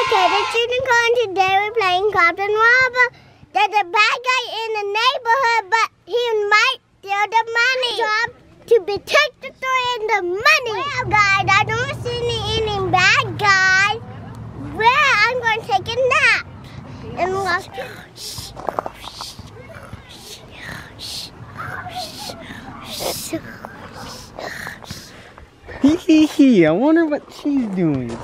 Okay, the children going today we're playing Cops and Robber. There's a bad guy in the neighborhood, but he might steal the money. Job to protect the store and the money. Well, guys, I don't see any, any bad guys. Well, I'm going to take a nap. And shh. Hee hee hee, I wonder what she's doing.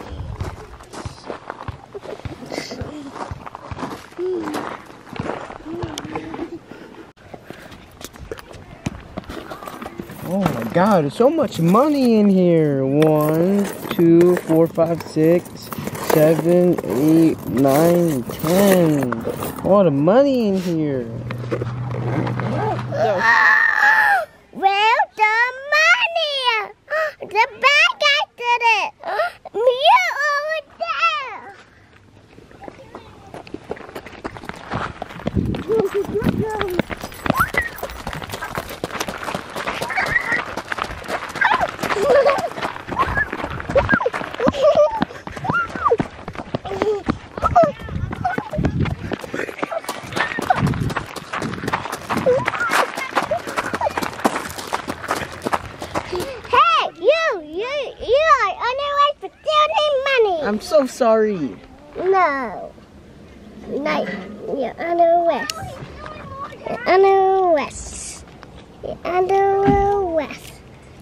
Oh my god, there's so much money in here. One, two, four, five, six, seven, eight, nine, ten. All the money in here. Well, the money! The bad guy did it! You over there! I'm so sorry. No. Night. You're under arrest. You're under arrest. You're under arrest.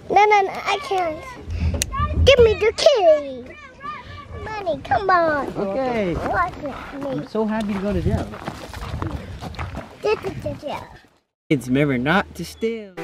No, no, no, I can't. Give me the key. Money, come on. Okay. What's it? Me. I'm so happy to go to jail. This is the jail. Kids, remember not to steal.